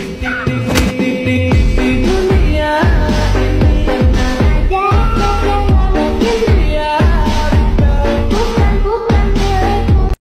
Yeah.